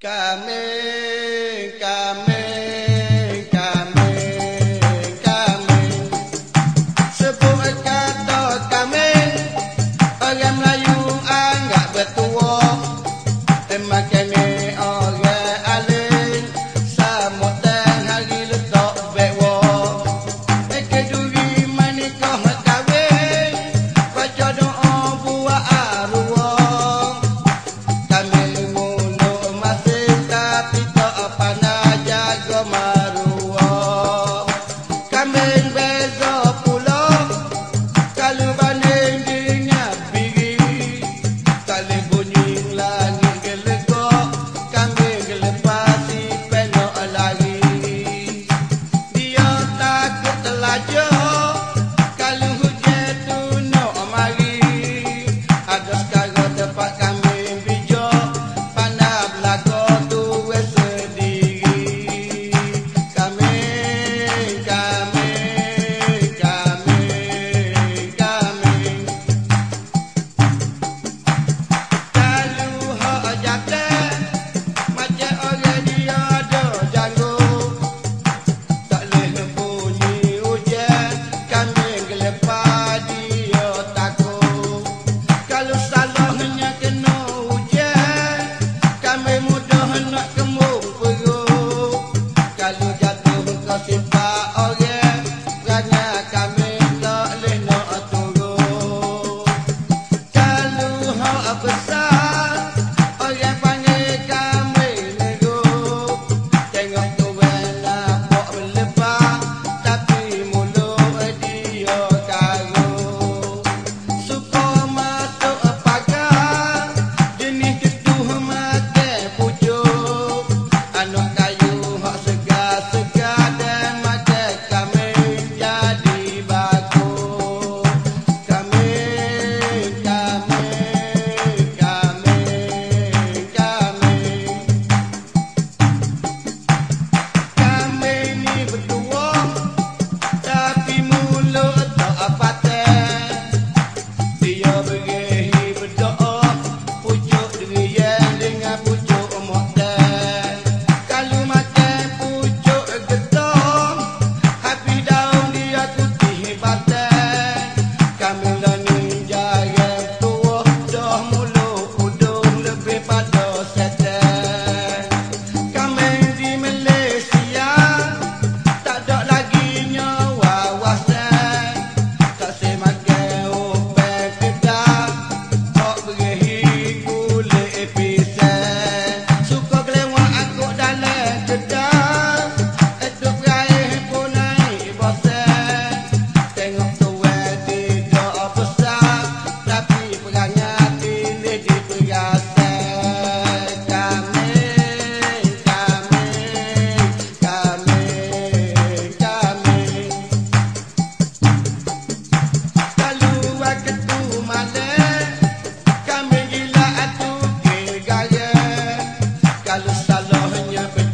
Kami, Hanya